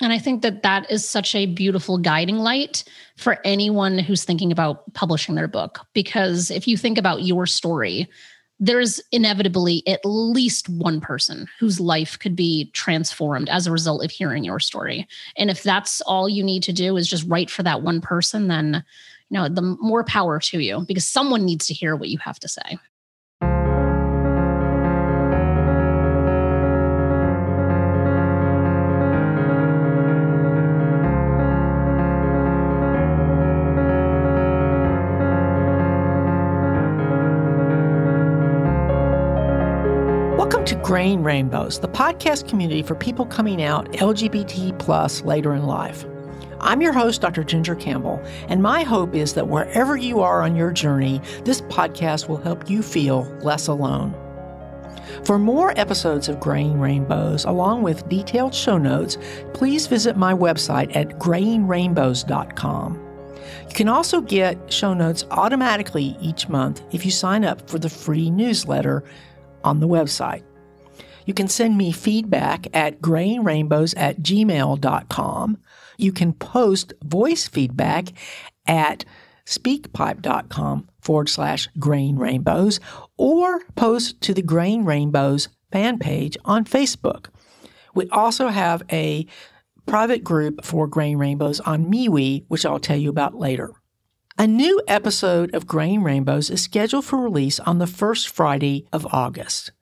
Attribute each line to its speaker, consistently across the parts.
Speaker 1: And I think that that is such a beautiful guiding light for anyone who's thinking about publishing their book. Because if you think about your story, there's inevitably at least one person whose life could be transformed as a result of hearing your story. And if that's all you need to do is just write for that one person, then you know, the more power to you because someone needs to hear what you have to say.
Speaker 2: Graying Rainbows, the podcast community for people coming out LGBT plus later in life. I'm your host, Dr. Ginger Campbell, and my hope is that wherever you are on your journey, this podcast will help you feel less alone. For more episodes of Graying Rainbows, along with detailed show notes, please visit my website at grayingrainbows.com. You can also get show notes automatically each month if you sign up for the free newsletter on the website. You can send me feedback at grayingrainbows at gmail.com. You can post voice feedback at speakpipe.com forward slash graying rainbows or post to the Graying Rainbows fan page on Facebook. We also have a private group for Graying Rainbows on MeWe, which I'll tell you about later. A new episode of Graying Rainbows is scheduled for release on the first Friday of August.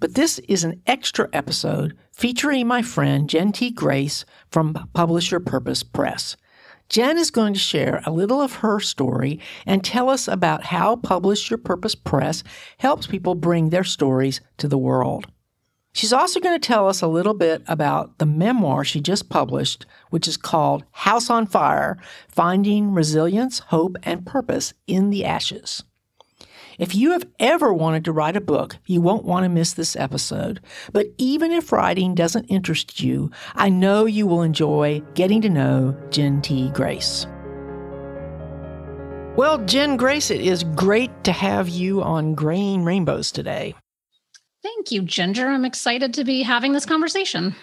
Speaker 2: But this is an extra episode featuring my friend Jenn T. Grace from Publish Your Purpose Press. Jenn is going to share a little of her story and tell us about how Publish Your Purpose Press helps people bring their stories to the world. She's also going to tell us a little bit about the memoir she just published, which is called House on Fire Finding Resilience, Hope, and Purpose in the Ashes. If you have ever wanted to write a book, you won't want to miss this episode. But even if writing doesn't interest you, I know you will enjoy getting to know Jenn T. Grace. Well, Jenn Grace, it is great to have you on Graying Rainbows today.
Speaker 1: Thank you, Ginger. I'm excited to be having this conversation.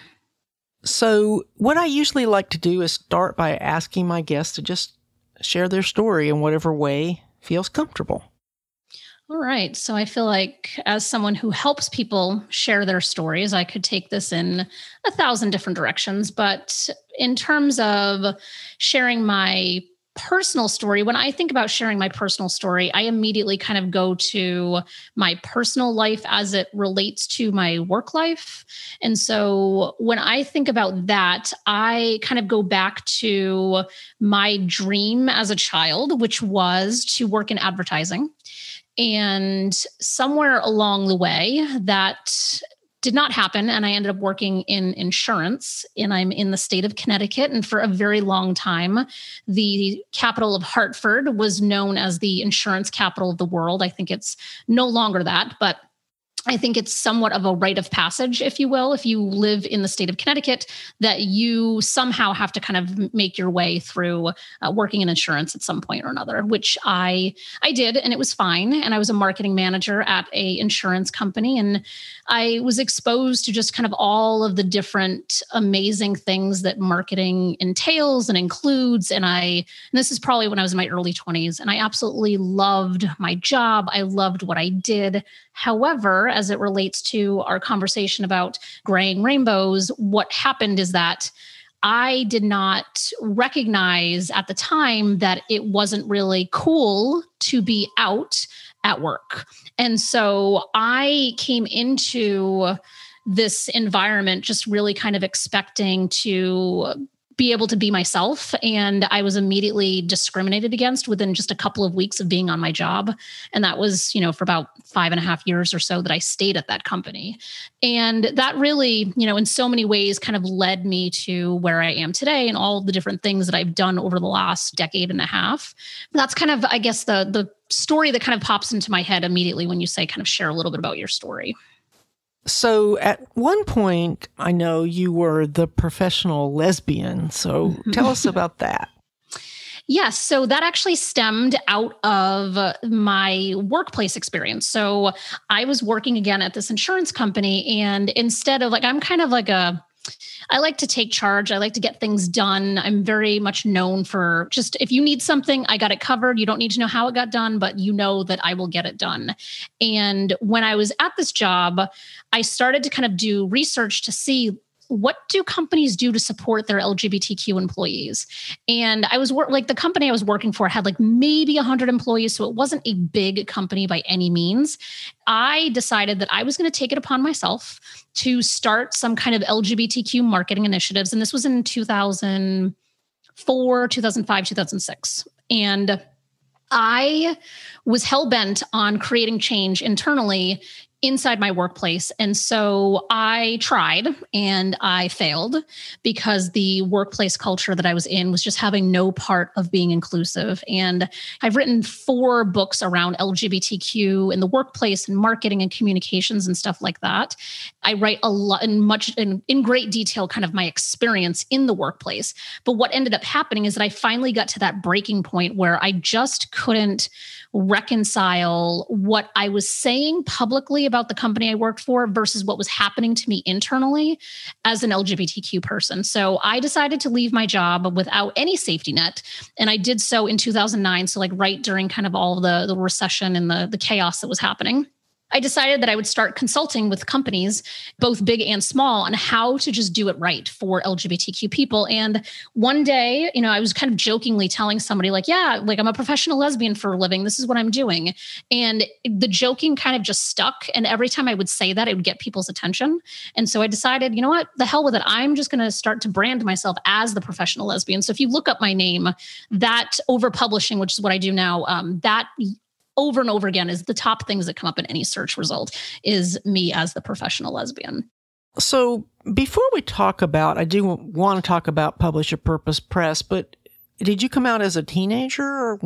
Speaker 2: So, what I usually like to do is start by asking my guests to just share their story in whatever way feels comfortable.
Speaker 1: All right. So I feel like, as someone who helps people share their stories, I could take this in a thousand different directions. But in terms of sharing my personal story, when I think about sharing my personal story, I immediately kind of go to my personal life as it relates to my work life. And so when I think about that, I kind of go back to my dream as a child, which was to work in advertising. And somewhere along the way, that did not happen. And I ended up working in insurance, and I'm in the state of Connecticut. And for a very long time, the capital of Hartford was known as the insurance capital of the world. I think it's no longer that, but I think it's somewhat of a rite of passage, if you will, if you live in the state of Connecticut, that you somehow have to kind of make your way through uh, working in insurance at some point or another, which I I did, and it was fine. And I was a marketing manager at a insurance company, and I was exposed to just kind of all of the different amazing things that marketing entails and includes. And I, and this is probably when I was in my early 20s, and I absolutely loved my job. I loved what I did. However, as it relates to our conversation about graying rainbows, what happened is that I did not recognize at the time that it wasn't really cool to be out at work. And so I came into this environment just really kind of expecting to be able to be myself. And I was immediately discriminated against within just a couple of weeks of being on my job. And that was, you know, for about five and a half years or so that I stayed at that company. And that really, you know, in so many ways kind of led me to where I am today and all the different things that I've done over the last decade and a half. That's kind of, I guess, the the story that kind of pops into my head immediately when you say kind of share a little bit about your story.
Speaker 2: So at one point, I know you were the professional lesbian. So tell us about that.
Speaker 1: Yes. So that actually stemmed out of my workplace experience. So I was working again at this insurance company. And instead of like, I'm kind of like a, I like to take charge. I like to get things done. I'm very much known for just if you need something, I got it covered. You don't need to know how it got done, but you know that I will get it done. And when I was at this job, I started to kind of do research to see what do companies do to support their LGBTQ employees? And I was like the company I was working for had like maybe 100 employees, so it wasn't a big company by any means. I decided that I was going to take it upon myself to start some kind of LGBTQ marketing initiatives, and this was in 2004, 2005, 2006, and I was hell bent on creating change internally inside my workplace. And so I tried and I failed because the workplace culture that I was in was just having no part of being inclusive. And I've written four books around LGBTQ in the workplace and marketing and communications and stuff like that. I write a lot in much in, in great detail, kind of my experience in the workplace. But what ended up happening is that I finally got to that breaking point where I just couldn't reconcile what I was saying publicly about the company I worked for versus what was happening to me internally as an LGBTQ person. So I decided to leave my job without any safety net. And I did so in 2009. So, like, right during kind of all the, the recession and the, the chaos that was happening. I decided that I would start consulting with companies, both big and small, on how to just do it right for LGBTQ people. And one day, you know, I was kind of jokingly telling somebody, like, yeah, like I'm a professional lesbian for a living. This is what I'm doing. And the joking kind of just stuck. And every time I would say that, it would get people's attention. And so I decided, you know what, the hell with it. I'm just going to start to brand myself as the professional lesbian. So if you look up my name, that over publishing, which is what I do now, um, that over and over again is the top things that come up in any search result is me as the professional lesbian.
Speaker 2: So before we talk about, I do want to talk about Publish Your Purpose Press, but did you come out as a teenager or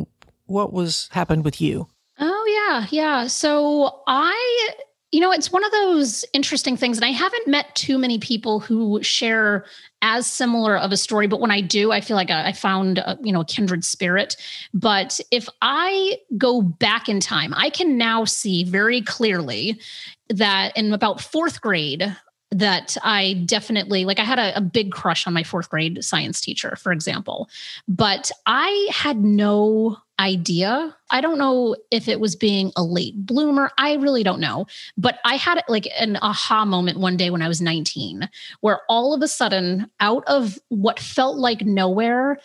Speaker 2: what was happened with you?
Speaker 1: Oh yeah, yeah. So I you know, it's one of those interesting things. And I haven't met too many people who share as similar of a story, but when I do, I feel like I found, a, you know, a kindred spirit. But if I go back in time, I can now see very clearly that in about fourth grade, that I definitely like I had a, a, big crush on my fourth grade science teacher, for example. But I had no idea. I don't know if it was being a late bloomer. I really don't know. But I had like an aha moment one day when I was 19, where all of a sudden, out of what felt like nowhere,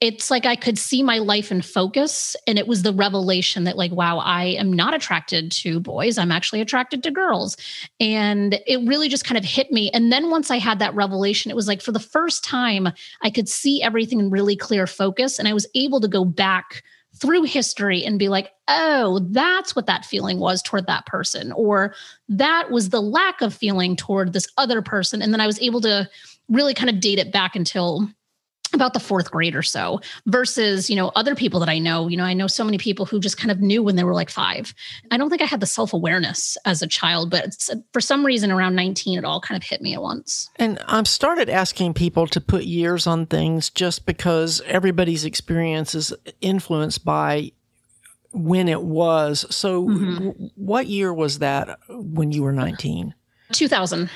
Speaker 1: it's like I could see my life in focus. And it was the revelation that, like, wow, I am not attracted to boys. I'm actually attracted to girls. And it really just kind of hit me. And then once I had that revelation, it was like for the first time, I could see everything in really clear focus. And I was able to go back through history and be like, oh, that's what that feeling was toward that person, or that was the lack of feeling toward this other person. And then I was able to really kind of date it back until about the fourth grade or so versus you know other people that i know. You know i know so many people who just kind of knew when they were like five. I don't think i had the self-awareness as a child but for some reason around 19 it all kind of hit me at once.
Speaker 2: And i've started asking people to put years on things just because everybody's experience is influenced by when it w-was so mm-hmm. w- what year was that when you were 19
Speaker 1: 2000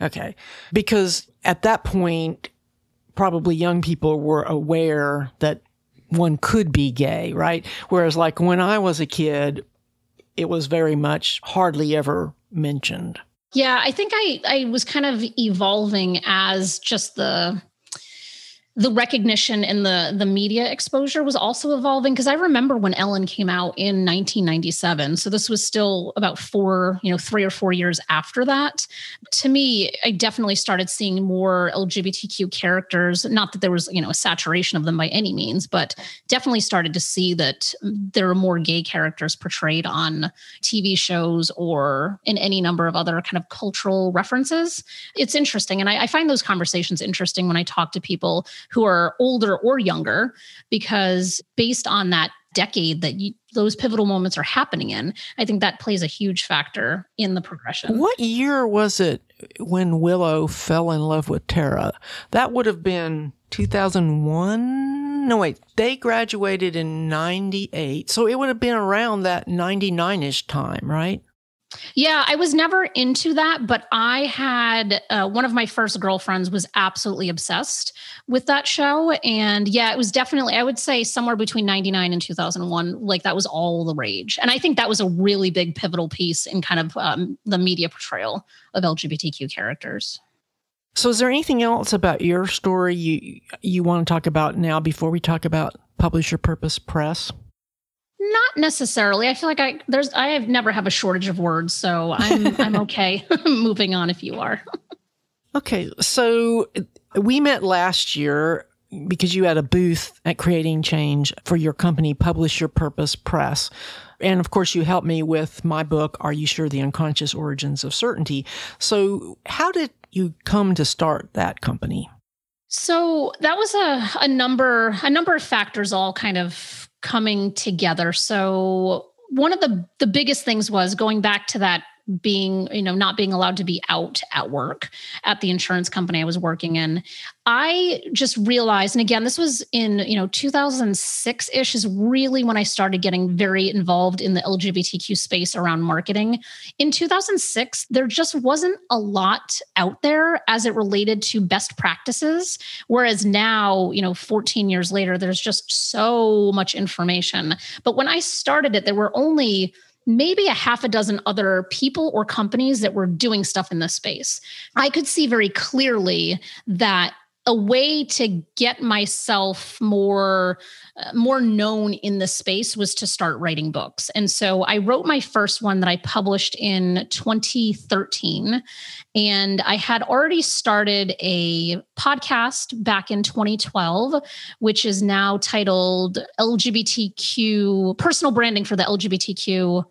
Speaker 2: okay. Because at that point probably young people were aware that one could be gay, right? Whereas, like when I was a kid, it was very much hardly ever mentioned.
Speaker 1: Yeah, I think I I was kind of evolving as just the the recognition and the the media exposure was also evolving because I remember when Ellen came out in 1997 so this was still about 4 you know 3 or 4 years after that. To me I definitely started seeing more LGBTQ characters. Not that there was you know a saturation of them by any means but definitely started to see that there are more gay characters portrayed on TV shows or in any number of other kind of cultural references. It's interesting and I, I find those conversations interesting when I talk to people who are older or younger, because based on that decade that you, those pivotal moments are happening in, I think that plays a huge factor in the progression.
Speaker 2: What year was it when Willow fell in love with Tara? That would have been 2001. No, wait, they graduated in 98. So it would have been around that 99 ish time, right?
Speaker 1: Yeah, I was never into that, but I had uh, one of my first girlfriends was absolutely obsessed with that show. And yeah, it was definitely, I would say, somewhere between 99 and 2001. Like that was all the rage. And I think that was a really big pivotal piece in kind of um, the media portrayal of LGBTQ characters.
Speaker 2: So, is there anything else about your story you you want to talk about now before we talk about Publish Your Purpose Press?
Speaker 1: Not necessarily. I feel like I there's I have never have a shortage of words, so I'm I'm okay moving on if you are.
Speaker 2: okay, so we met last year because you had a booth at Creating Change for your company, Publish Your Purpose Press. And of course, you helped me with my book, Are You Sure? The Unconscious Origins of Certainty. So, how did you come to start that company?
Speaker 1: So that was a, a number a number of factors all kind of coming together. So one of the the biggest things was going back to that being you know not being allowed to be out at work at the insurance company i was working in. I just realized and again this was in you know 2006ish is really when i started getting very involved in the lgbtq space around marketing. In 2006 there just wasn't a lot out there as it related to best practices whereas now you know 14 years later there's just so much information. But when i started it there were only maybe a half a dozen other people or companies that were doing stuff in this space. I could see very clearly that a way to get myself more uh, more known in the space was to start writing books. And so i wrote my first one that i published in 2013 and i had already started a podcast back in 2012 which is now titled lgbtq personal branding for the lgbtq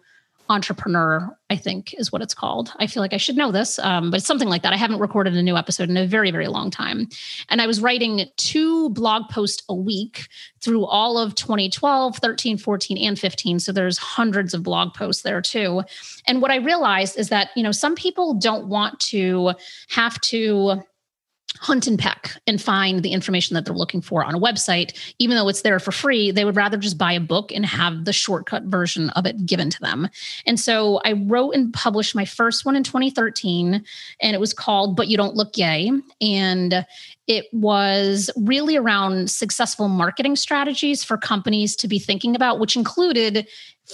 Speaker 1: entrepreneur i think is what it's called. I feel like i should know this um, but it's something like that. I haven't recorded a new episode in a very very long time. And i was writing two blog posts a week through all of 2012 13 14 and 15 so there's hundreds of blog posts there too. And what i realized is that you know some people don't want to have to hunt and peck and find the information that they're looking for on a website. Even though it's there for free they would rather just buy a book and have the shortcut version of it given to them. And so i wrote and published my first one in 2013 and it was called but you don't look gay. And it was really around successful marketing strategies for companies to be thinking about which included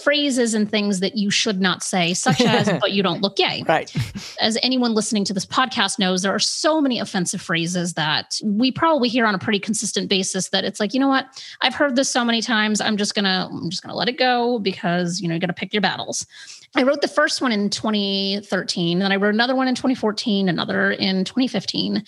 Speaker 1: phrases and things that you should not say, such as, but you don't look gay.
Speaker 2: Right.
Speaker 1: As anyone listening to this podcast knows, there are so many offensive phrases that we probably hear on a pretty consistent basis that it's like, you know what? I've heard this so many times. I'm just gonna, I'm just gonna let it go because you know, you gotta pick your battles. I wrote the first one in 2013, then I wrote another one in 2014, another in 2015.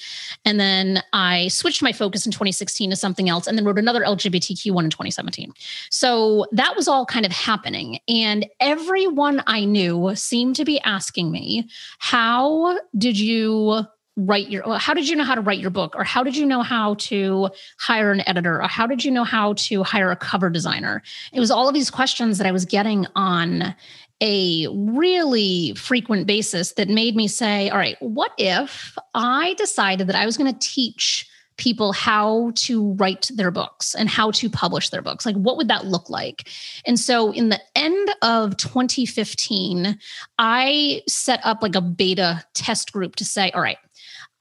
Speaker 1: And then I switched my focus in 2016 to something else and then wrote another LGBTQ one in 2017. So that was all kind of happening. And everyone I knew seemed to be asking me, How did you write your how did you know how to write your book or how did you know how to hire an editor or how did you know how to hire a cover designer it was all of these questions that i was getting on a really frequent basis that made me say, all right, what if I decided that I was going to teach people how to write their books and how to publish their books? Like, what would that look like? And so, in the end of 2015, I set up like a beta test group to say, all right,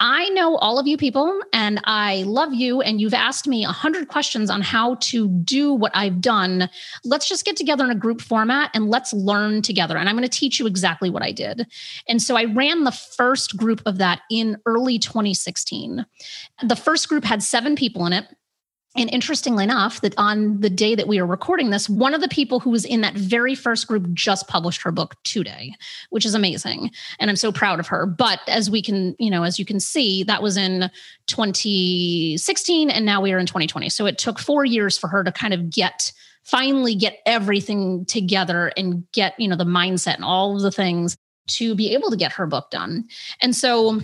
Speaker 1: I know all of you people and I love you. And you've asked me a hundred questions on how to do what I've done. Let's just get together in a group format and let's learn together. And I'm going to teach you exactly what I did. And so I ran the first group of that in early 2016. The first group had seven people in it. And interestingly enough, that on the day that we are recording this, one of the people who was in that very first group just published her book today, which is amazing. And I'm so proud of her. But as we can, you know, as you can see, that was in 2016 and now we are in 2020. So it took four years for her to kind of get finally get everything together and get, you know, the mindset and all of the things to be able to get her book done. And so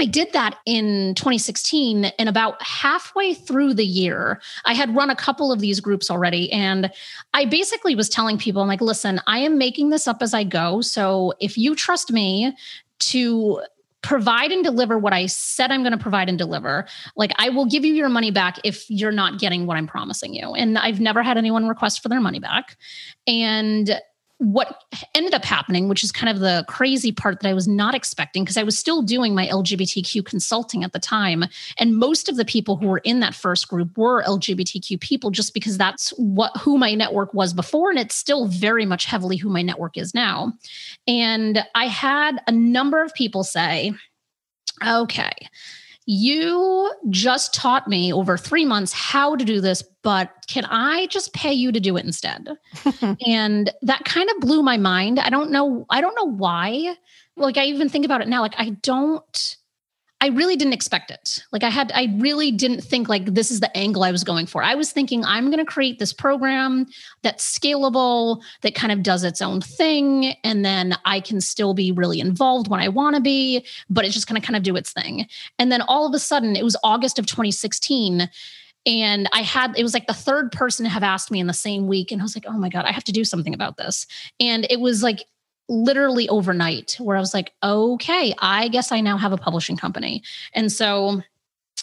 Speaker 1: I did that in 2016. And about halfway through the year, I had run a couple of these groups already. And I basically was telling people, I'm like, listen, I am making this up as I go. So if you trust me to provide and deliver what I said I'm going to provide and deliver. Like I will give you your money back if you're not getting what I'm promising you. And I've never had anyone request for their money back. And what ended up happening, which is kind of the crazy part that I was not expecting, because I was still doing my LGBTQ consulting at the time. And most of the people who were in that first group were LGBTQ people, just because that's what who my network was before. And it's still very much heavily who my network is now. And I had a number of people say, okay, you just taught me over three months how to do this, but can I just pay you to do it instead? and that kind of blew my mind. I don't know. I don't know why. Like I even think about it now. Like I don't I really didn't expect it. Like I had, I really didn't think like this is the angle I was going for. I was thinking I'm going to create this program that's scalable, that kind of does its own thing. And then I can still be really involved when I want to be, but it's just going to kind of do its thing. And then all of a sudden it was August of 2016 and I had, it was like the third person to have asked me in the same week. And I was like, oh my God, I have to do something about this. And it was like literally overnight where I was like, okay, I guess I now have a publishing company. And so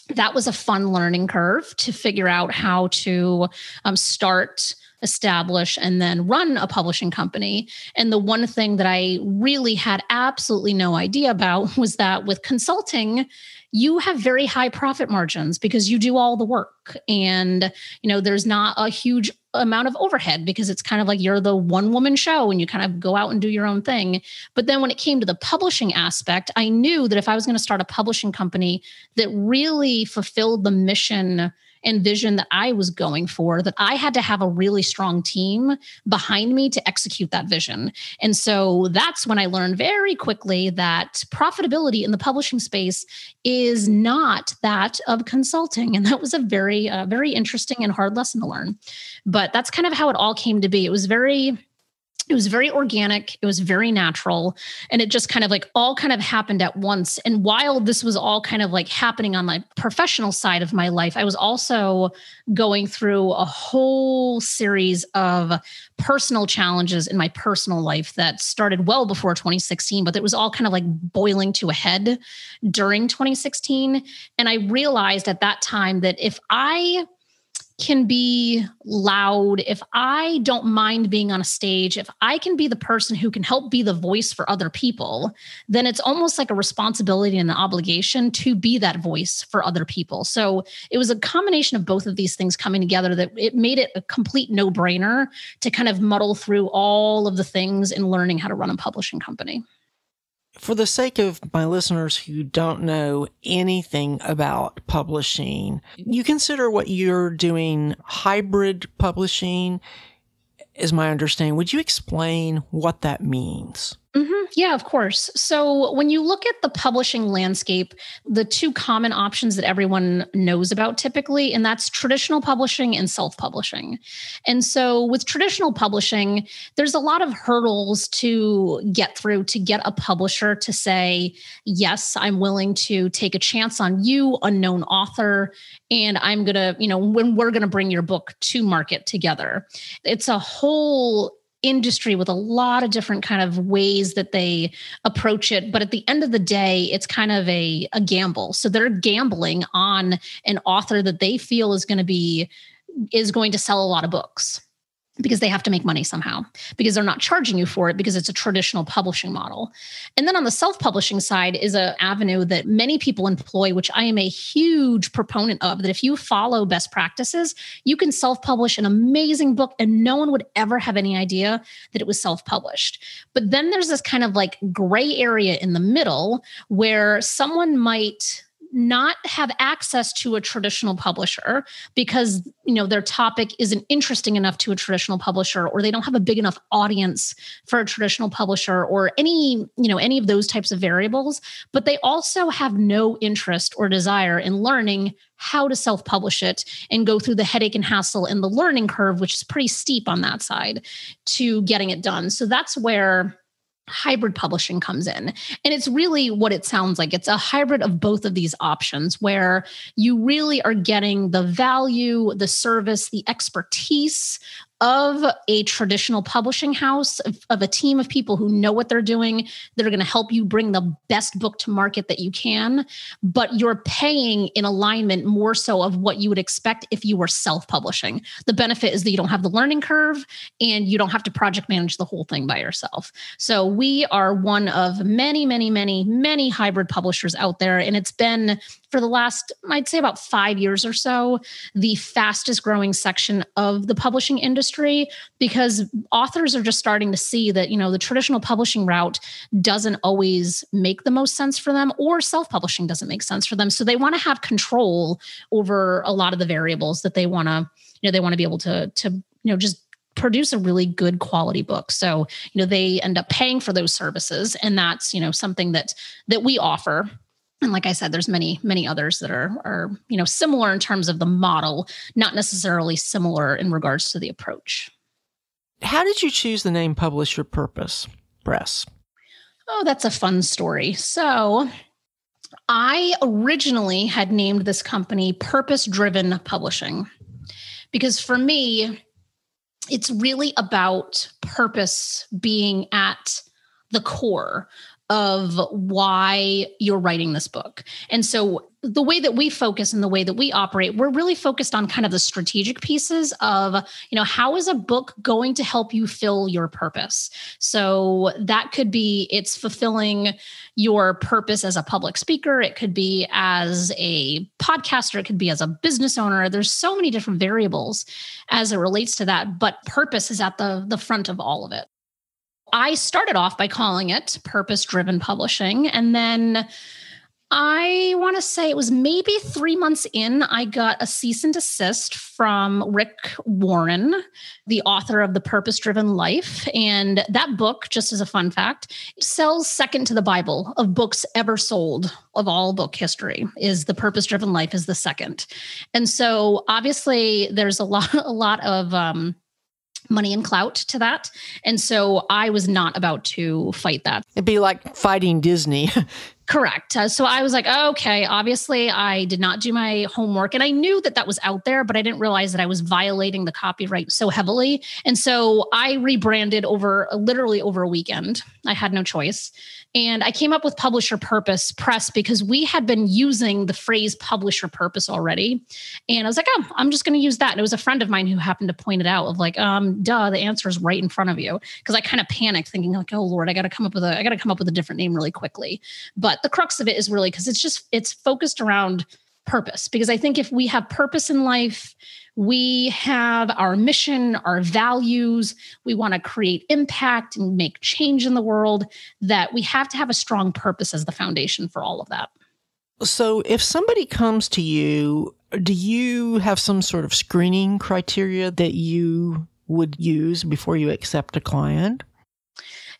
Speaker 1: that was a fun learning curve to figure out how to um, start establish and then run a publishing company. And the one thing that I really had absolutely no idea about was that with consulting, you have very high profit margins because you do all the work. And you know there's not a huge amount of overhead because it's kind of like you're the one woman show and you kind of go out and do your own thing. But then when it came to the publishing aspect i knew that if i was going to start a publishing company that really fulfilled the mission and vision that I was going for, that I had to have a really strong team behind me to execute that vision. And so that's when I learned very quickly that profitability in the publishing space is not that of consulting. And that was a very, uh, very interesting and hard lesson to learn. But that's kind of how it all came to be. It was very, it was very organic. It was very natural. And it just kind of like all kind of happened at once. And while this was all kind of like happening on my professional side of my life i was also going through a whole series of personal challenges in my personal life that started well before 2016 but it was all kind of like boiling to a head during 2016 and i realized at that time that if i can be loud, if I don't mind being on a stage, if I can be the person who can help be the voice for other people, then it's almost like a responsibility and an obligation to be that voice for other people. So it was a combination of both of these things coming together that it made it a complete no brainer to kind of muddle through all of the things in learning how to run a publishing company
Speaker 2: for the sake of my listeners who don't know anything about publishing, you consider what you're doing hybrid publishing, is my understanding. Would you explain what that means?
Speaker 1: Mm-hmm. Yeah, of course. So when you look at the publishing landscape, the two common options that everyone knows about typically, and that's traditional publishing and self publishing. And so with traditional publishing, there's a lot of hurdles to get through to get a publisher to say, yes, I'm willing to take a chance on you, unknown author, and I'm going to, you know, when we're going to bring your book to market together. It's a whole industry with a lot of different kind of ways that they approach it. But at the end of the day it's kind of a, a gamble. So they're gambling on an author that they feel is going to be is going to sell a lot of books because they have to make money somehow because they're not charging you for it because it's a traditional publishing model. And then on the self-publishing side is an avenue that many people employ which I am a huge proponent of that if you follow best practices, you can self-publish an amazing book and no one would ever have any idea that it was self-published. But then there's this kind of like gray area in the middle where someone might not have access to a traditional publisher because you know their topic isn't interesting enough to a traditional publisher or they don't have a big enough audience for a traditional publisher or any you know any of those types of variables. But they also have no interest or desire in learning how to self-publish it and go through the headache and hassle and the learning curve which is pretty steep on that side to getting it done. So that's where hybrid publishing comes in. And it's really what it sounds like. It's a hybrid of both of these options where you really are getting the value, the service, the expertise of a traditional publishing house, of, of, a team of people who know what they're doing, that are going to help you bring the best book to market that you can, but you're paying in alignment more so of what you would expect if you were self publishing. The benefit is that you don't have the learning curve and you don't have to project manage the whole thing by yourself. So we are one of many, many, many, many hybrid publishers out there. And it's been for the last, I'd say about five years or so, the fastest growing section of the publishing industry because authors are just starting to see that, you know, the traditional publishing route doesn't always make the most sense for them or self publishing doesn't make sense for them. So they want to have control over a lot of the variables that they want to, you know, they want to be able to, to, you know, just produce a really good quality book so you know they end up paying for those services and that's you know something that that we offer and like i said there's many many others that are are you know similar in terms of the model not necessarily similar in regards to the approach.
Speaker 2: How did you choose the name publish your purpose press
Speaker 1: oh that's a fun story. So i originally had named this company purpose driven publishing because for me it's really about purpose being at the core of why you're writing this book. And so the way that we focus and the way that we operate, we're really focused on kind of the strategic pieces of, you know, how is a book going to help you fill your purpose? So that could be it's fulfilling your purpose as a public speaker, it could be as a podcaster, it could be as a business owner. There's so many different variables as it relates to that, but purpose is at the the front of all of it. I started off by calling it purpose driven publishing. And then I want to say it was maybe three months in, I got a cease and desist from Rick Warren, the author of The Purpose Driven Life. And that book, just as a fun fact, sells second to the Bible of books ever sold of all book history is The Purpose Driven Life is the second. And so obviously there's a lot, a lot of um, money and clout to that. And so I was not about to fight that.
Speaker 2: It'd be like fighting Disney.
Speaker 1: Correct. Uh, so I was like, okay, obviously I did not do my homework. And I knew that that was out there, but I didn't realize that I was violating the copyright so heavily. And so I rebranded over literally over a weekend. I had no choice. And I came up with publish your purpose press because we had been using the phrase publish your purpose already. And I was like, oh, I'm just going to use that. And it was a friend of mine who happened to point it out of like, um, duh, the answer is right in front of you. Cause I kind of panicked thinking like, oh Lord, I got to come up with a, I got to come up with a different name really quickly. But the crux of it is really because it's just, it's focused around purpose. Because I think if we have purpose in life, we have our mission, our values. We want to create impact and make change in the world, that we have to have a strong purpose as the foundation for all of that.
Speaker 2: So, if somebody comes to you, do you have some sort of screening criteria that you would use before you accept a client?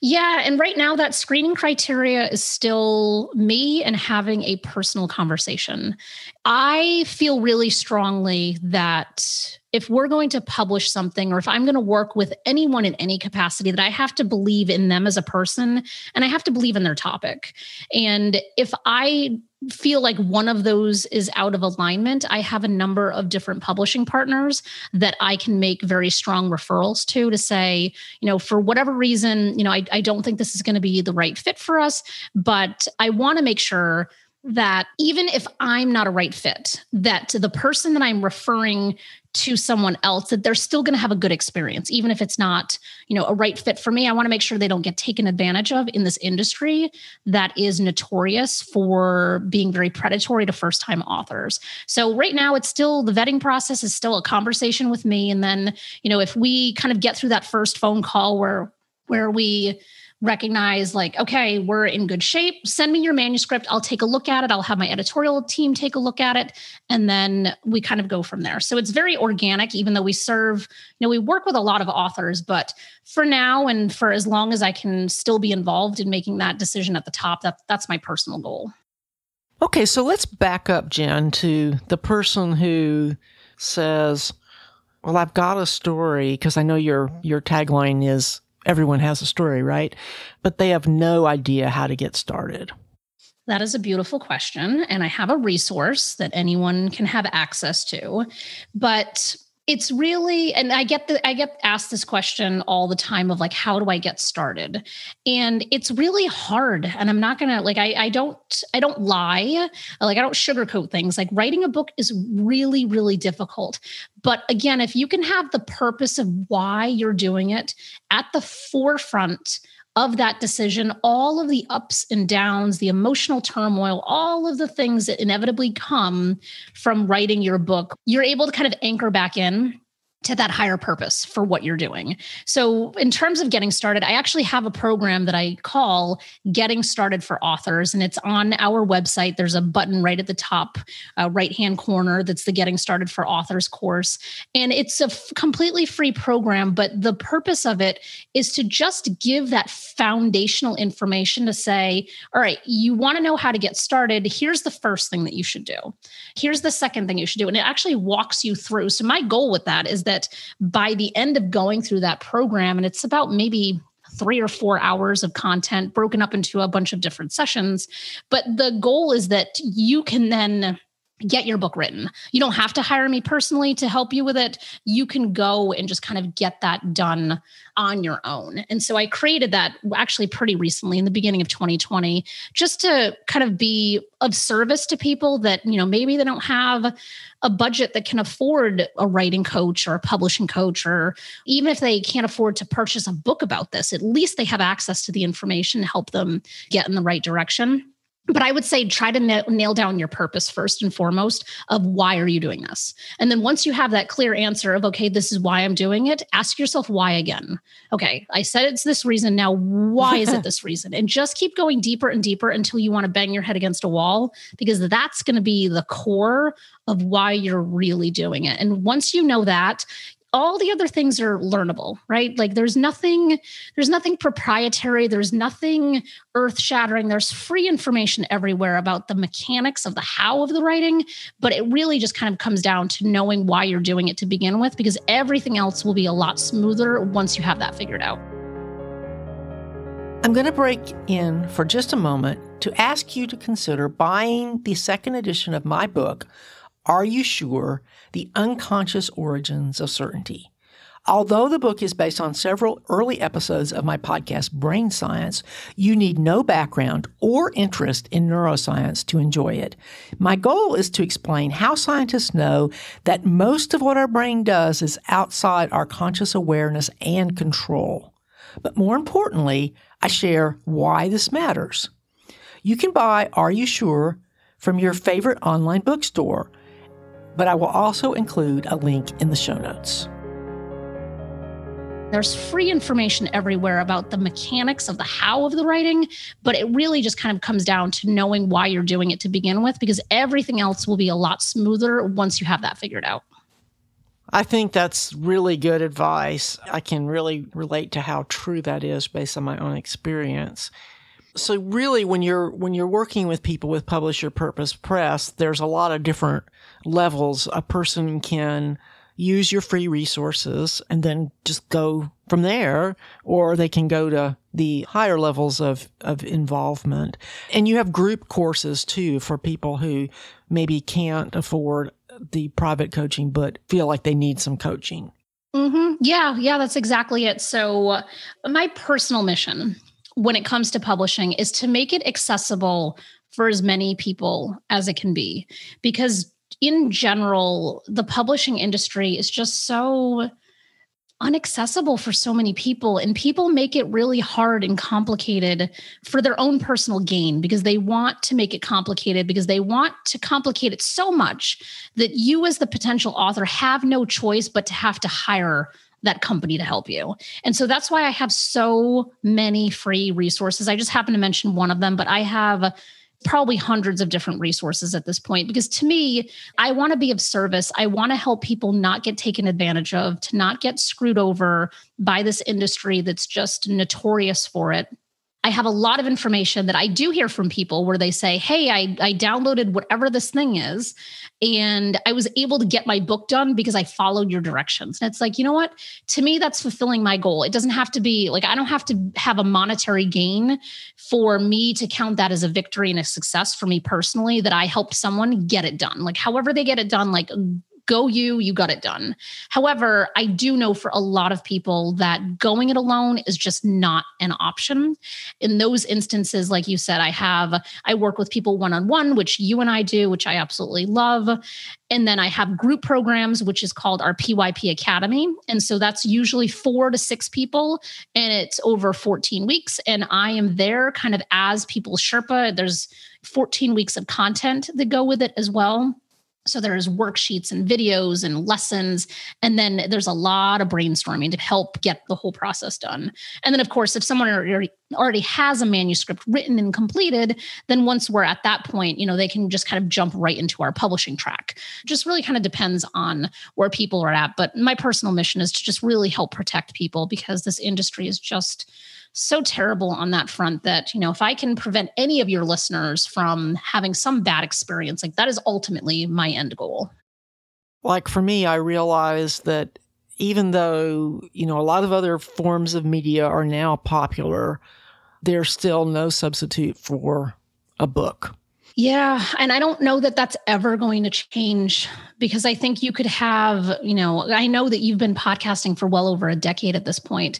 Speaker 1: Yeah. And right now, that screening criteria is still me and having a personal conversation. I feel really strongly that if we're going to publish something or if I'm going to work with anyone in any capacity, that I have to believe in them as a person and I have to believe in their topic. And if I feel like one of those is out of alignment, I have a number of different publishing partners that I can make very strong referrals to to say, you know, for whatever reason, you know, I, I don't think this is going to be the right fit for us, but I want to make sure that even if I'm not a right fit, that the person that I'm referring to someone else that they're still going to have a good experience even if it's not you know a right fit for me. I want to make sure they don't get taken advantage of in this industry that is notorious for being very predatory to first time authors. So right now it's still the vetting process is still a conversation with me. And then you know if we kind of get through that first phone call where where we recognize like okay we're in good shape. Send me your manuscript. I'll take a look at it. I'll have my editorial team take a look at it. And then we kind of go from there. So it's very organic even though we serve you know we work with a lot of authors. But for now and for as long as i can still be involved in making that decision at the top that that's my personal goal.
Speaker 2: Okay so let's back up jenn to the person who says well i've got a story because i know your your tagline is everyone has a story, right? But they have no idea how to get started.
Speaker 1: That is a beautiful question. And I have a resource that anyone can have access to. But it's really and i get the i get asked this question all the time of like how do i get started? And it's really hard and i'm not gonna like i i don't i don't lie. Like i don't sugarcoat things. Like writing a book is really really difficult. But again if you can have the purpose of why you're doing it at the forefront of that decision, all of the ups and downs, the emotional turmoil, all of the things that inevitably come from writing your book, you're able to kind of anchor back in to that higher purpose for what you're doing. So, in terms of getting started, I actually have a program that I call Getting Started for Authors, and it's on our website. There's a button right at the top uh, right hand corner that's the Getting Started for Authors course. And it's a f- completely free program, but the purpose of it is to just give that foundational information to say, all right, you want to know how to get started. Here's the first thing that you should do. Here's the second thing you should do. And it actually walks you through. So, my goal with that is that that by the end of going through that program, and it's about maybe three or four hours of content broken up into a bunch of different sessions. But the goal is that you can then get your book written. You don't have to hire me personally to help you with it. You can go and just kind of get that done on your own. And so I created that actually pretty recently in the beginning of 2020 just to kind of be of service to people that, you know, maybe they don't have a budget that can afford a writing coach or a publishing coach or even if they can't afford to purchase a book about this, at least they have access to the information to help them get in the right direction but i would say try to nail down your purpose first and foremost of why are you doing this? And then once you have that clear answer of okay this is why i'm doing it ask yourself why again. Okay i said it's this reason now why is it this reason? And just keep going deeper and deeper until you want to bang your head against a wall because that's going to be the core of why you're really doing it. And once you know that all the other things are learnable right? Like there's nothing there's nothing proprietary there's nothing earth shattering there's free information everywhere about the mechanics of the how of the writing but it really just kind of comes down to knowing why you're doing it to begin with because everything else will be a lot smoother once you have that figured out.
Speaker 2: I'm going to break in for just a moment to ask you to consider buying the second edition of my book, Are You Sure? The Unconscious Origins of Certainty. Although the book is based on several early episodes of my podcast, Brain Science, you need no background or interest in neuroscience to enjoy it. My goal is to explain how scientists know that most of what our brain does is outside our conscious awareness and control. But more importantly, I share why this matters. You can buy Are You Sure from your favorite online bookstore but I will also include a link in the show notes.
Speaker 1: There's free information everywhere about the mechanics of the how of the writing, but it really just kind of comes down to knowing why you're doing it to begin with, because everything else will be a lot smoother once you have that figured out.
Speaker 2: I think that's really good advice. I can really relate to how true that is based on my own experience so really when you're when you're working with people with publish your purpose press there's a lot of different levels a person can use your free resources and then just go from there or they can go to the higher levels of of involvement. And you have group courses too for people who maybe can't afford the private coaching but feel like they need some coaching.
Speaker 1: Mm-hmm. yeah yeah that's exactly it. So uh, my personal mission when it comes to publishing is to make it accessible for as many people as it can be. Because in general the publishing industry is just so unaccessible for so many people and people make it really hard and complicated for their own personal gain because they want to make it complicated because they want to complicate it so much that you as the potential author have no choice but to have to hire that company to help you. And so that's why I have so many free resources. I just happen to mention one of them, but I have probably hundreds of different resources at this point because to me, I want to be of service. I want to help people not get taken advantage of, to not get screwed over by this industry that's just notorious for it. I have a lot of information that I do hear from people where they say, Hey, I, I downloaded whatever this thing is, and I was able to get my book done because I followed your directions. And it's like, you know what? To me, that's fulfilling my goal. It doesn't have to be like, I don't have to have a monetary gain for me to count that as a victory and a success for me personally that I helped someone get it done. Like, however they get it done, like, go you, you got it done. However, I do know for a lot of people that going it alone is just not an option. In those instances, like you said, I have, I work with people one on one, which you and I do, which I absolutely love. And then I have group programs, which is called our PYP Academy. And so that's usually four to six people, and it's over 14 weeks. And I am there kind of as people's Sherpa. There's 14 weeks of content that go with it as well. So there's worksheets and videos and lessons. And then there's a lot of brainstorming to help get the whole process done. And then, of course, if someone already already has a manuscript written and completed, then once we're at that point, you know, they can just kind of jump right into our publishing track. Just really kind of depends on where people are at. But my personal mission is to just really help protect people because this industry is just so terrible on that front that, you know, if I can prevent any of your listeners from having some bad experience, like that is ultimately my end goal.
Speaker 2: Like for me, I realize that even though, you know, a lot of other forms of media are now popular, there's still no substitute for a book.
Speaker 1: Yeah. And I don't know that that's ever going to change because I think you could have, you know, I know that you've been podcasting for well over a decade at this point,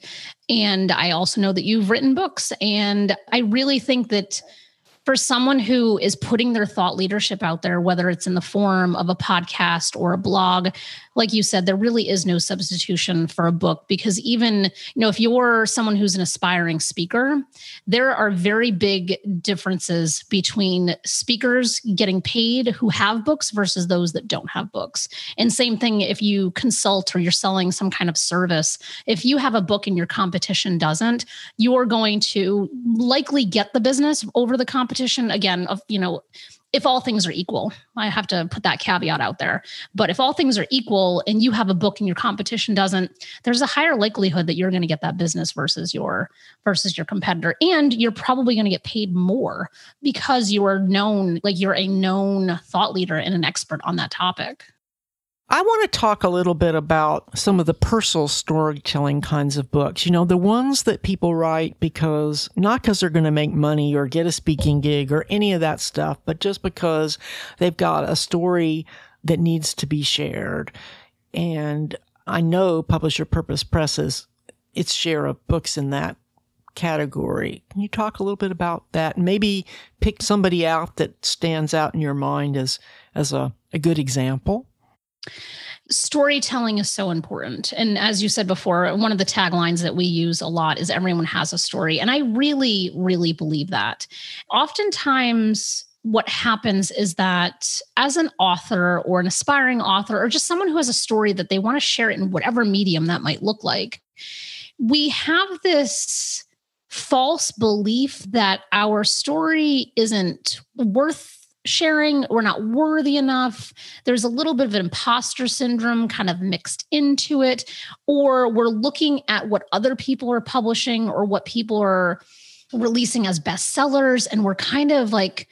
Speaker 1: And I also know that you've written books. And I really think that for someone who is putting their thought leadership out there, whether it's in the form of a podcast or a blog, like you said, there really is no substitution for a book because even, you know, if you're someone who's an aspiring speaker, there are very big differences between speakers getting paid who have books versus those that don't have books. And same thing if you consult or you're selling some kind of service, if you have a book and your competition doesn't, you're going to likely get the business over the competition again of, you know, if all things are equal, I have to put that caveat out there. But if all things are equal and you have a book and your competition doesn't, there's a higher likelihood that you're going to get that business versus your versus your competitor. And you're probably going to get paid more because you are known, like you're a known thought leader and an expert on that topic.
Speaker 2: I want to talk a little bit about some of the personal storytelling kinds of books. You know, the ones that people write because not because they're going to make money or get a speaking gig or any of that stuff, but just because they've got a story that needs to be shared. And I know Publish Your Purpose presses its share of books in that category. Can you talk a little bit about that? Maybe pick somebody out that stands out in your mind as as a, a good example?
Speaker 1: Storytelling is so important. And as you said before, one of the taglines that we use a lot is everyone has a story. And I really, really believe that. Oftentimes, what happens is that as an author or an aspiring author or just someone who has a story that they want to share it in whatever medium that might look like, we have this false belief that our story isn't worth sharing. We're not worthy enough. There's a little bit of an imposter syndrome kind of mixed into it. Or we're looking at what other people are publishing or what people are releasing as bestsellers. And we're kind of like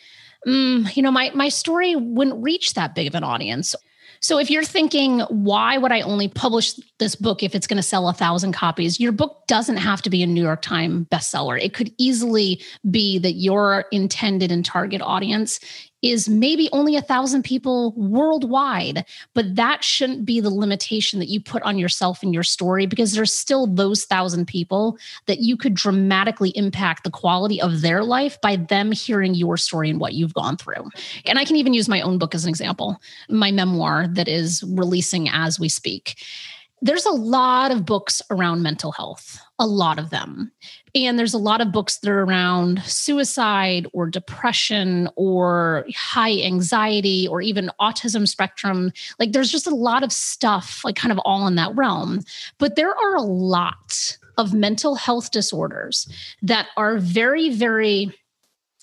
Speaker 1: mm, you know my my story wouldn't reach that big of an audience. So if you're thinking, why would I only publish this book if it's going to sell a thousand copies? Your book doesn't have to be a New York Times bestseller. It could easily be that your intended and target audience is maybe only a thousand people worldwide, but that shouldn't be the limitation that you put on yourself and your story because there's still those thousand people that you could dramatically impact the quality of their life by them hearing your story and what you've gone through. And I can even use my own book as an example, my memoir that is releasing as we speak there's a lot of books around mental health, a lot of them. And there's a lot of books that are around suicide or depression or high anxiety or even autism spectrum. Like there's just a lot of stuff, like kind of all in that realm. But there are a lot of mental health disorders that are very, very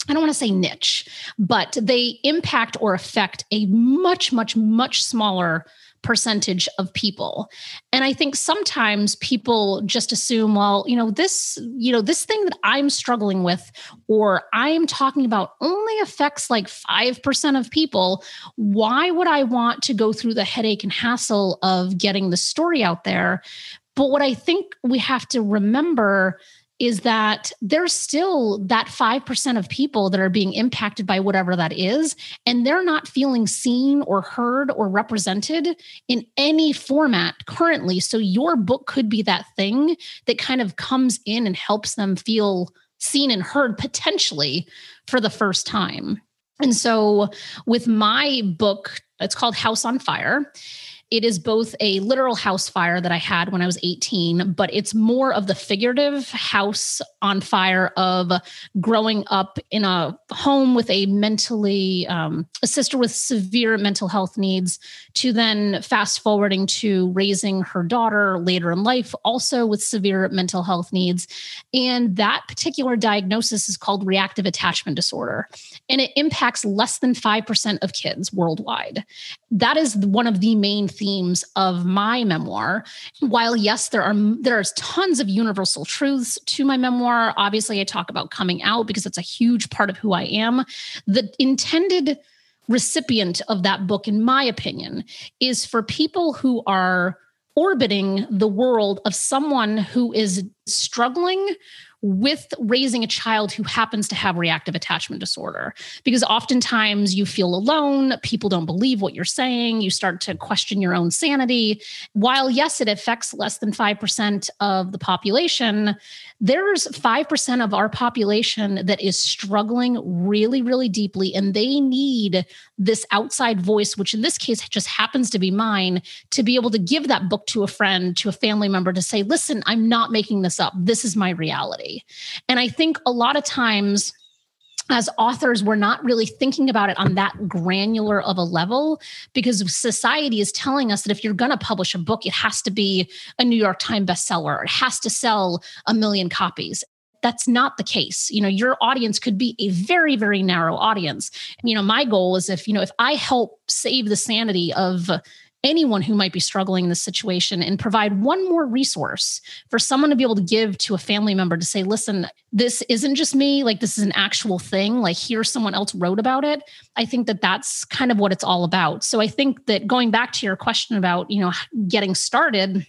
Speaker 1: I don't want to say niche, but they impact or affect a much, much, much smaller percentage of people. And I think sometimes people just assume, well, you know, this, you know, this thing that I'm struggling with or I'm talking about only affects like 5% of people. Why would I want to go through the headache and hassle of getting the story out there? But what I think we have to remember is that there's still that 5% of people that are being impacted by whatever that is, and they're not feeling seen or heard or represented in any format currently. So your book could be that thing that kind of comes in and helps them feel seen and heard potentially for the first time. And so with my book, it's called House on Fire it is both a literal house fire that I had when I was 18, but it's more of the figurative house on fire of growing up in a home with a mentally, um, a sister with severe mental health needs, to then fast forwarding to raising her daughter later in life, also with severe mental health needs. And that particular diagnosis is called reactive attachment disorder, and it impacts less than 5% of kids worldwide. That is one of the main themes of my memoir. While yes, there are there's tons of universal truths to my memoir. Obviously, I talk about coming out because it's a huge part of who I am. The intended recipient of that book, in my opinion, is for people who are orbiting the world of someone who is struggling with raising a child who happens to have reactive attachment disorder. Because oftentimes you feel alone, people don't believe what you're saying, you start to question your own sanity. While, yes, it affects less than 5% of the population, there's 5% of our population that is struggling really, really deeply, and they need this outside voice, which in this case just happens to be mine, to be able to give that book to a friend, to a family member to say, listen, I'm not making this up. This is my reality. And I think a lot of times, as authors, we're not really thinking about it on that granular of a level because society is telling us that if you're going to publish a book, it has to be a New York Times bestseller, it has to sell a million copies. That's not the case. You know your audience could be a very very narrow audience. You know my goal is if you know if i help save the sanity of anyone who might be struggling in this situation and provide one more resource for someone to be able to give to a family member to say, listen, this isn't just me, like this is an actual thing, like here someone else wrote about it. I think that that's kind of what it's all about. So I think that going back to your question about, you know, getting started,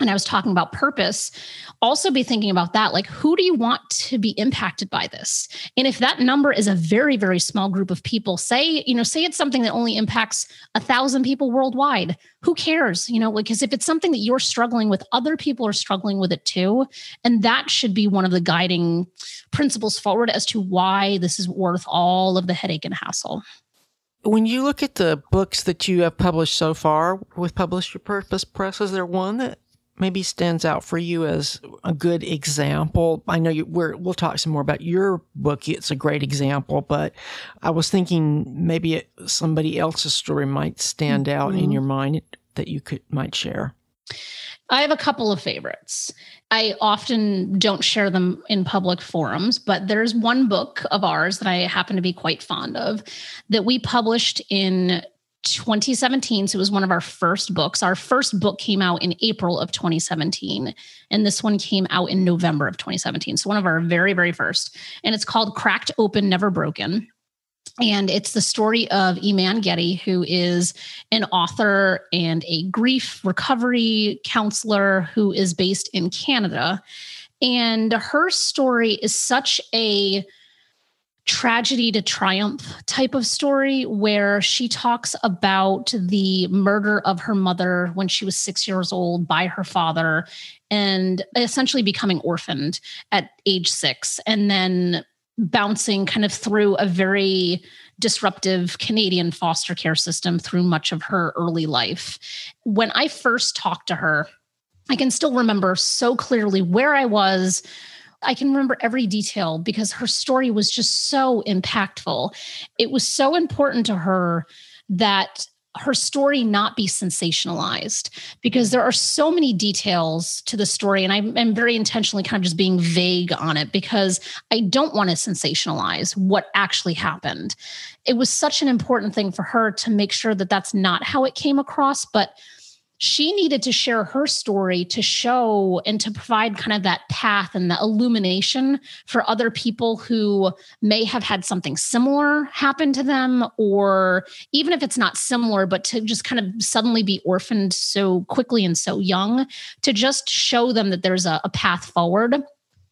Speaker 1: and I was talking about purpose, also be thinking about that. Like, who do you want to be impacted by this? And if that number is a very, very small group of people, say, you know, say it's something that only impacts a thousand people worldwide, who cares? You know, because if it's something that you're struggling with, other people are struggling with it too. And that should be one of the guiding principles forward as to why this is worth all of the headache and hassle.
Speaker 2: When you look at the books that you have published so far with Publish Your Purpose Press, is there one that maybe stands out for you as a good example? I know you, we're, we'll talk some more about your book. It's a great example, but I was thinking maybe it, somebody else's story might stand mm-hmm. out in your mind that you could might share.
Speaker 1: I have a couple of favorites. I often don't share them in public forums, but there's one book of ours that I happen to be quite fond of that we published in 2017. So it was one of our first books. Our first book came out in April of 2017, and this one came out in November of 2017. So one of our very, very first. And it's called Cracked Open, Never Broken. And it's the story of Eman Getty, who is an author and a grief recovery counselor who is based in Canada. And her story is such a tragedy to triumph type of story where she talks about the murder of her mother when she was six years old by her father and essentially becoming orphaned at age six and then bouncing kind of through a very disruptive Canadian foster care system through much of her early life. When I first talked to her, I can still remember so clearly where I was I can remember every detail because her story was just so impactful. It was so important to her that her story not be sensationalized because there are so many details to the story and I'm, I'm, very intentionally kind of just being vague on it because i don't want to sensationalize what actually happened it was such an important thing for her to make sure that that's not how it came across but she needed to share her story to show and to provide kind of that path and the illumination for other people who may have had something similar happen to them, or even if it's not similar, but to just kind of suddenly be orphaned so quickly and so young, to just show them that there's a, a path forward.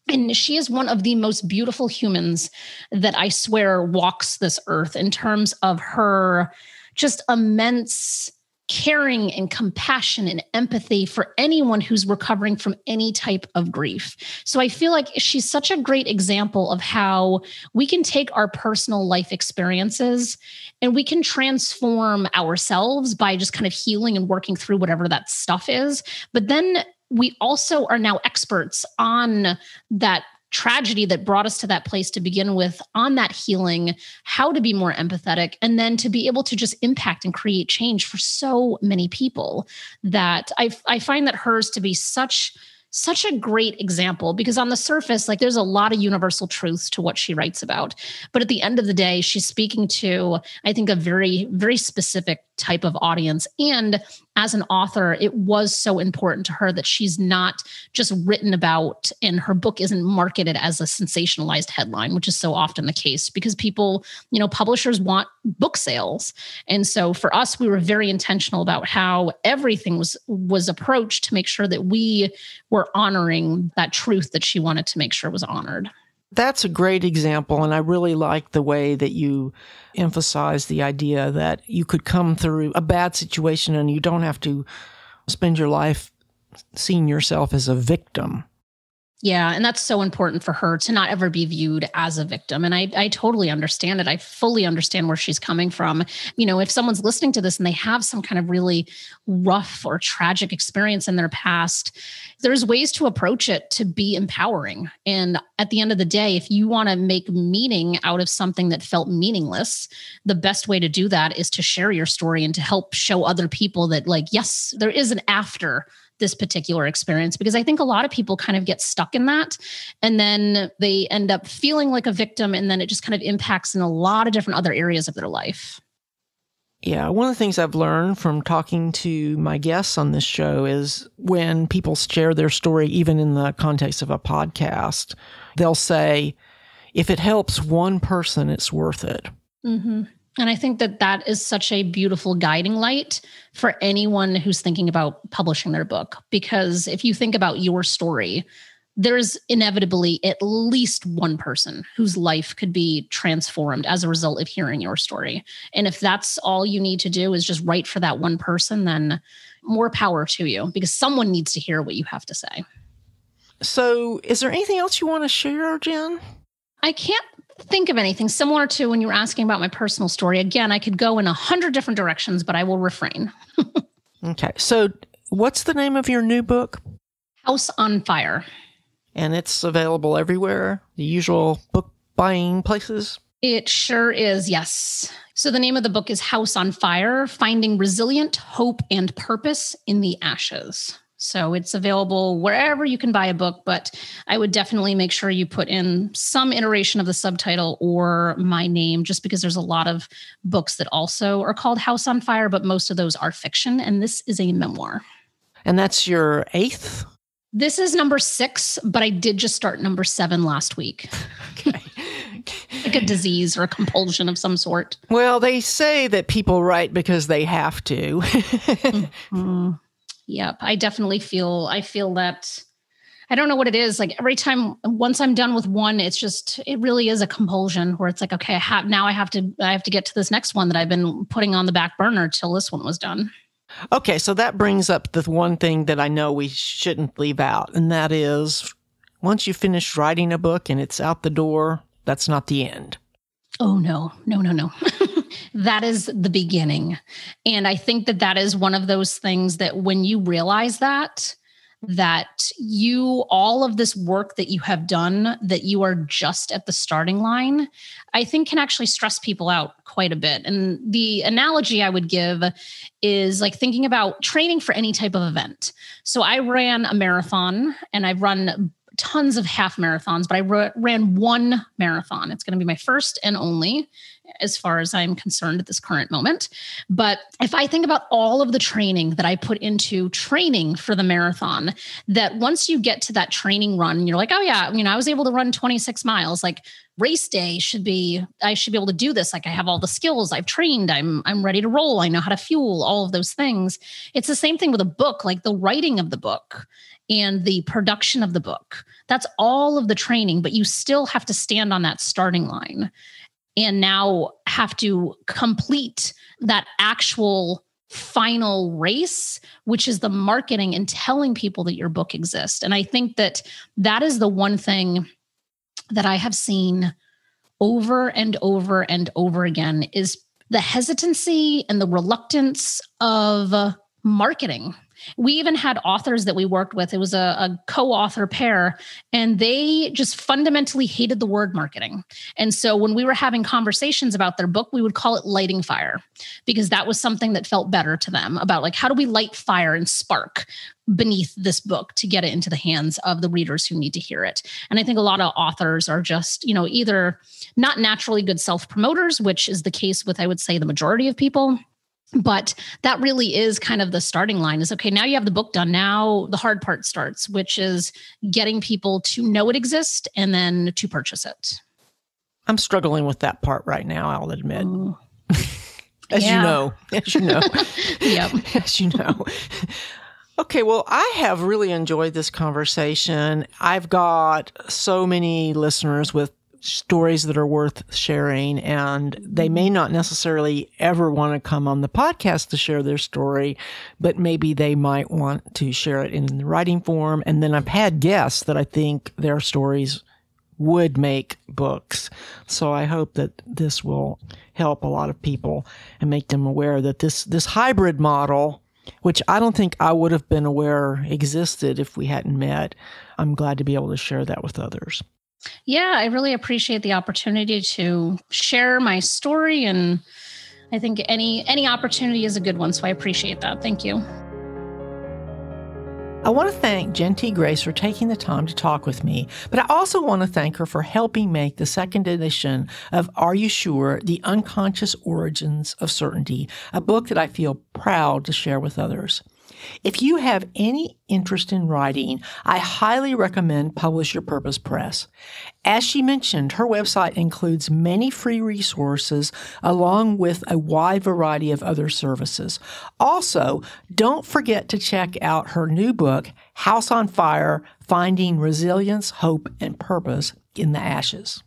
Speaker 1: And she is one of the most beautiful humans that I swear walks this earth in terms of her just immense caring and compassion and empathy for anyone who's recovering from any type of grief. So I feel like she's such a great example of how we can take our personal life experiences and we can transform ourselves by just kind of healing and working through whatever that stuff is. But then we also are now experts on that tragedy that brought us to that place to begin with on that healing, how to be more empathetic, and then to be able to just impact and create change for so many people that I, I find that hers to be such such a great example because on the surface like there's a lot of universal truths to what she writes about. But at the end of the day she's speaking to i think a very very specific type of audience. And as an author, it was so important to her that she's not just written about and her book isn't marketed as a sensationalized headline, which is so often the case because people, you know, publishers want book sales. And so for us, we were very intentional about how everything was was approached to make sure that we were honoring that truth that she wanted to make sure was honored.
Speaker 2: That's a great example. And I really like the way that you emphasize the idea that you could come through a bad situation and you don't have to spend your life seeing yourself as a victim.
Speaker 1: Yeah, and that's so important for her to not ever be viewed as a victim. And I, I totally understand it. I fully understand where she's coming from. You know, if someone's listening to this and they have some kind of really rough or tragic experience in their past, there's ways to approach it to be empowering. And at the end of the day, if you want to make meaning out of something that felt meaningless, the best way to do that is to share your story and to help show other people that, like, yes, there is an after this particular experience because I think a lot of people kind of get stuck in that and then they end up feeling like a victim and then it just kind of impacts in a lot of different other areas of their life.
Speaker 2: Yeah, one of the things I've learned from talking to my guests on this show is when people share their story, even in the context of a podcast, they'll say, if it helps one person, it's worth it.
Speaker 1: Mm-hmm. And I think that that is such a beautiful guiding light for anyone who's thinking about publishing their book. Because if you think about your story, there's inevitably at least one person whose life could be transformed as a result of hearing your story. And if that's all you need to do is just write for that one person, then more power to you because someone needs to hear what you have to say.
Speaker 2: So, is there anything else you want to share, Jenn?
Speaker 1: I can't think of anything similar to when you were asking about my personal story. Again, I could go in a hundred different directions, but I will refrain.
Speaker 2: okay. So, what's the name of your new book?
Speaker 1: House on Fire.
Speaker 2: And it's available everywhere, the usual book buying places?
Speaker 1: It sure is, yes. So, the name of the book is House on Fire Finding Resilient Hope and Purpose in the Ashes. So it's available wherever you can buy a book, but I would definitely make sure you put in some iteration of the subtitle or my name, just because there's a lot of books that also are called House on Fire, but most of those are fiction. And this is a memoir.
Speaker 2: And that's your eighth?
Speaker 1: This is number six, but I did just start number seven last week. okay. like a disease or a compulsion of some sort.
Speaker 2: Well, they say that people write because they have to.
Speaker 1: mm-hmm. Yep. I definitely feel, I feel that. I don't know what it is. Like every time, once I'm done with one, it's just, it really is a compulsion where it's like, okay, I have, now I have to, I have to get to this next one that I've been putting on the back burner till this one was done.
Speaker 2: Okay. So that brings up the one thing that I know we shouldn't leave out. And that is once you finish writing a book and it's out the door, that's not the end.
Speaker 1: Oh, no, no, no, no. that is the beginning. And I think that that is one of those things that when you realize that, that you, all of this work that you have done, that you are just at the starting line, I think can actually stress people out quite a bit. And the analogy I would give is like thinking about training for any type of event. So I ran a marathon and I've run tons of half marathons, but I ran one marathon. It's going to be my first and only as far as I'm concerned at this current moment. But if I think about all of the training that I put into training for the marathon, that once you get to that training run, you're like, oh, yeah, you know, I was able to run 26 miles. Like, race day should be i should be able to do this. Like i have all the skills. I've trained. I'm i'm ready to roll. I know how to fuel all of those things. It's the same thing with a book like the writing of the book and the production of the book. That's all of the training but you still have to stand on that starting line and now have to complete that actual final race which is the marketing and telling people that your book exists. And i think that that is the one thing that i have seen over and over and over again is the hesitancy and the reluctance of marketing we even had authors that we worked with. It was a, a co author pair, and they just fundamentally hated the word marketing. And so when we were having conversations about their book, we would call it lighting fire because that was something that felt better to them about like, how do we light fire and spark beneath this book to get it into the hands of the readers who need to hear it. And I think a lot of authors are just, you know, either not naturally good self promoters, which is the case with, I would say, the majority of people, but that really is kind of the starting line is okay now you have the book done. Now the hard part starts which is getting people to know it exists and then to purchase it.
Speaker 2: I'm struggling with that part right now i'll admit. As you know as you know. Yep. As you know. Okay, well, I have really enjoyed this conversation. I've got so many listeners with stories that are worth sharing and they may not necessarily ever want to come on the podcast to share their story but maybe they might want to share it in the writing form and then I've had guests that I think their stories would make books so I hope that this will help a lot of people and make them aware that this this hybrid model which I don't think I would have been aware existed if we hadn't met. I'm glad to be able to share that with others.
Speaker 1: Yeah, I really appreciate the opportunity to share my story and I think any any opportunity is a good one, so I appreciate that. Thank you.
Speaker 2: I want to thank Jenn Grace for taking the time to talk with me, but I also want to thank her for helping make the second edition of Are You Sure? The Unconscious Origins of Certainty, a book that I feel proud to share with others. If you have any interest in writing, I highly recommend Publish Your Purpose Press. As she mentioned, her website includes many free resources along with a wide variety of other services. Also, don't forget to check out her new book, House on Fire Finding Resilience, Hope, and Purpose in the Ashes.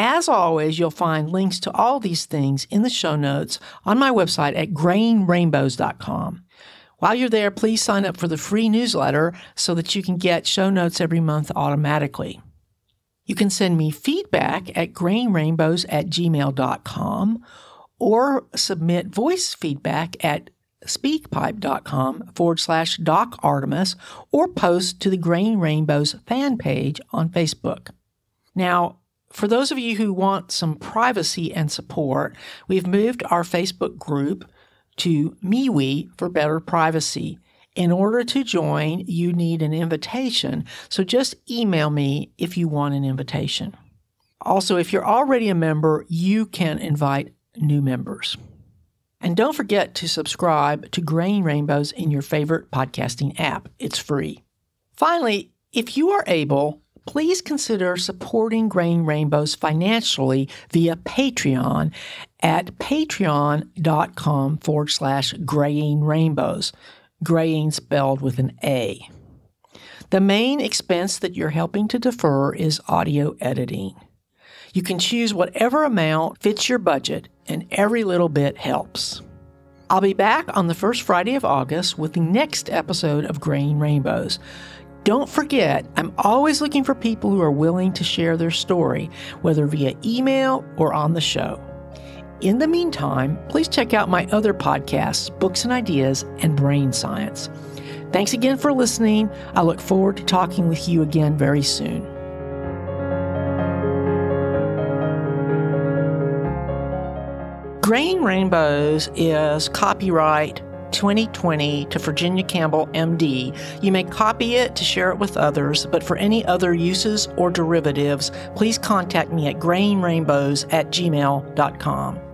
Speaker 2: As always, you'll find links to all these things in the show notes on my website at grayingrainbows.com. While you're there, please sign up for the free newsletter so that you can get show notes every month automatically. You can send me feedback at grayingrainbows at gmail.com or submit voice feedback at speakpipe.com forward slash Doc Artemis or post to the Graying Rainbows fan page on Facebook. Now, for those of you who want some privacy and support, we've moved our Facebook group to MeWe for better privacy. In order to join, you need an invitation, so just email me if you want an invitation. Also, if you're already a member, you can invite new members. And don't forget to subscribe to Graying Rainbows in your favorite podcasting app. It's free. Finally, if you are able, please consider supporting Graying Rainbows financially via Patreon at patreon.com forward slash graying rainbows. Graying spelled with an A. The main expense that you're helping to defer is audio editing. You can choose whatever amount fits your budget, and every little bit helps. I'll be back on the first Friday of August with the next episode of Graying Rainbows. Don't forget, I'm always looking for people who are willing to share their story, whether via email or on the show. In the meantime, please check out my other podcasts, Books and Ideas, and Brain Science. Thanks again for listening. I look forward to talking with you again very soon. Graying Rainbows is copyright 2020 to Virginia Campbell, MD. You may copy it to share it with others, but for any other uses or derivatives, please contact me at grayingrainbows at gmail.com.